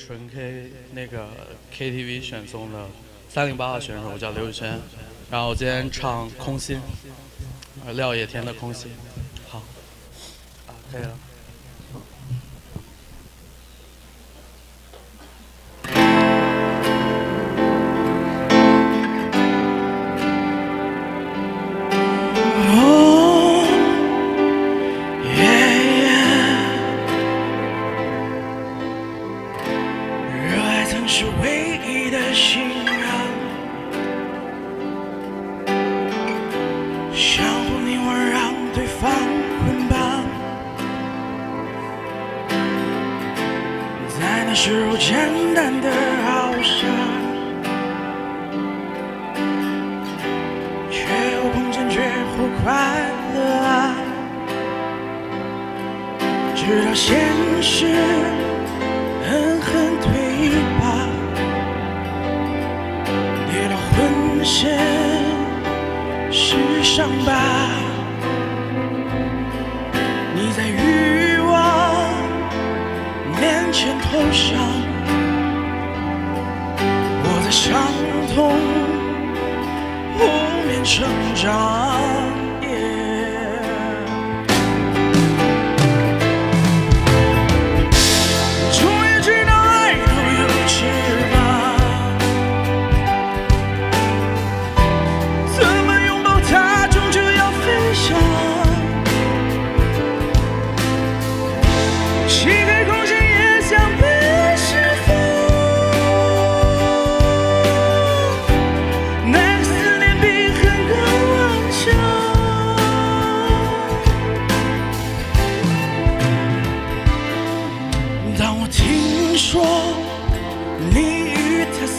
纯 K 那个 KTV 选送的三零八号选手，我叫刘宇轩，然后我今天唱《空心》，呃廖野田的《空心》，好，啊可以了。那时候，简单的好像。却又碰见绝不快乐啊！直到现实狠狠推一把，跌到浑身是伤疤。面前投降，我在伤痛。后面成长。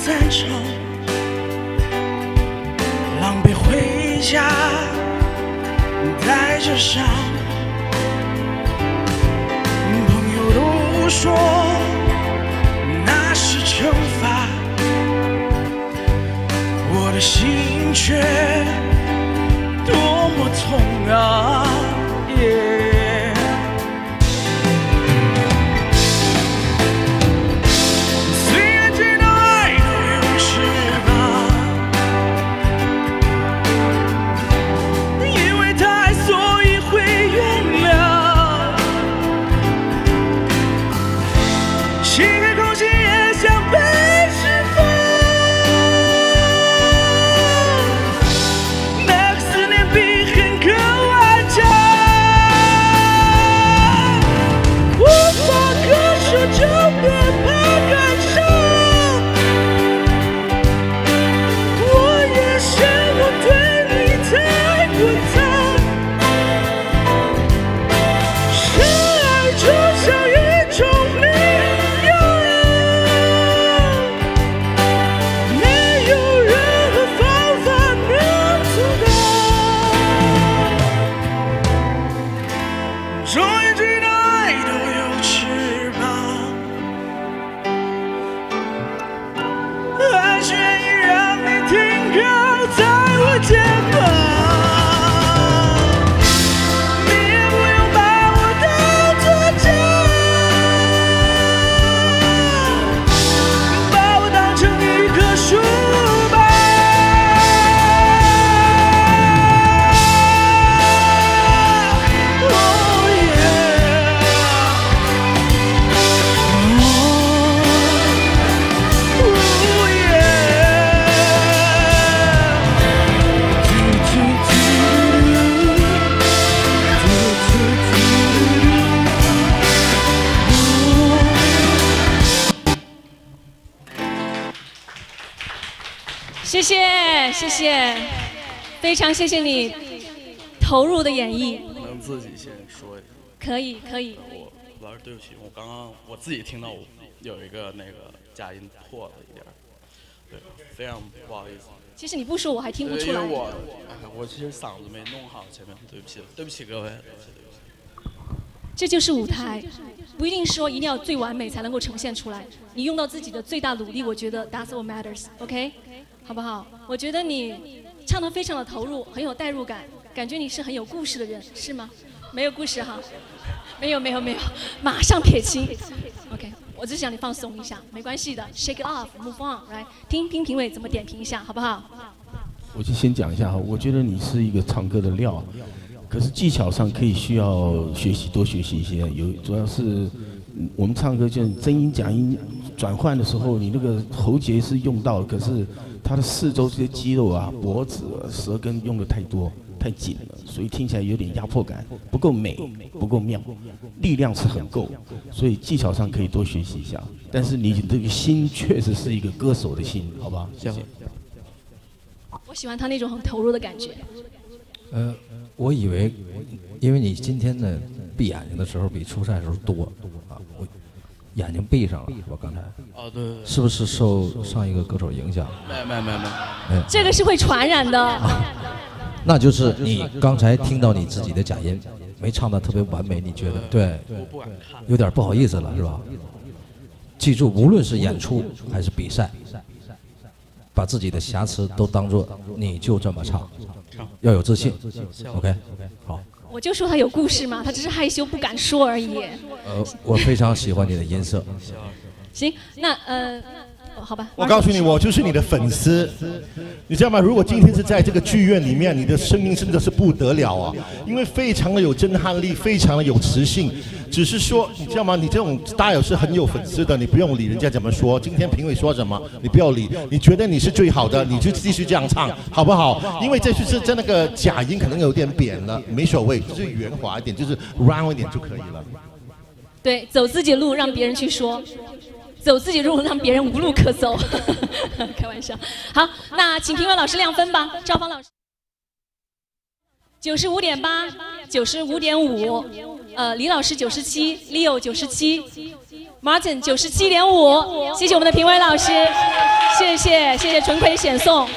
散场，狼狈回家，带着伤。朋友都说那是惩罚。我的心却说一句谢谢谢谢，非常谢谢你投入的演绎，能自己先说一下？可以可以。我老师对不起，我刚刚我自己听到我有一个那个假音破了一点儿，对，非常不好意思。其实你不说我还听不出来因为。我哎我其实嗓子没弄好，前面对不起，对不起各位，对不起对不起。这就是舞台，不一定说一定要最完美才能够呈现出来。你用到自己的最大努力，我觉得 that's what matters，OK，、好不好？我觉得你唱得非常的投入，很有代入感，感觉你是很有故事的人，是吗？没有故事哈，没有没有没有，马上撇清。OK，我只想你放松一下，没关系的，shake it off，move on，来听听评委怎么点评一下，好不好？我就先讲一下哈，我觉得你是一个唱歌的料，可是技巧上可以需要学习，多学习一些。有主要是我们唱歌就真音假音转换的时候，你那个喉结是用到，可是它的四周这些肌肉啊、脖子、舌根用的太多。太紧了，所以听起来有点压迫感，不够美，不够妙，力量是很够，所以技巧上可以多学习一下。但是你这个心确实是一个歌手的心，好吧？谢谢。我喜欢他那种很投入的感觉。呃，我以为，因为你今天的闭眼睛的时候比初赛时候多眼睛闭上了，我刚才。哦，对。是不是受上一个歌手影响？没没没没有。这个是会传染的。那就是你刚才听到你自己的假音，没唱的特别完美，你觉得对？有点不好意思了，是吧？记住，无论是演出还是比赛，把自己的瑕疵都当做你就这么唱，要有自信。OK，好。我就说他有故事嘛，他只是害羞不敢说而已。呃，我非常喜欢你的音色。行，那呃。好吧，我告诉你，我就是你的粉丝，你知道吗？如果今天是在这个剧院里面，你的声音真的是不得了啊，因为非常的有震撼力，非常的有磁性。只是说，你知道吗？你这种 style 是很有粉丝的，你不用理人家怎么说。今天评委说什么，你不要理。你觉得你是最好的，你就继续这样唱，好不好？因为这就是在那个假音可能有点扁了，没所谓，就是圆滑一点，就是 round 一点就可以了。对，走自己的路，让别人去说。走自己路，让别人无路可走。开玩笑。好，那请评委老师亮分吧。赵芳老师，九十五点八，九十五点五。呃，李老师九十七，Leo 九十七，Martin 九十七点五。谢谢我们的评委老师，谢谢谢谢纯葵显送。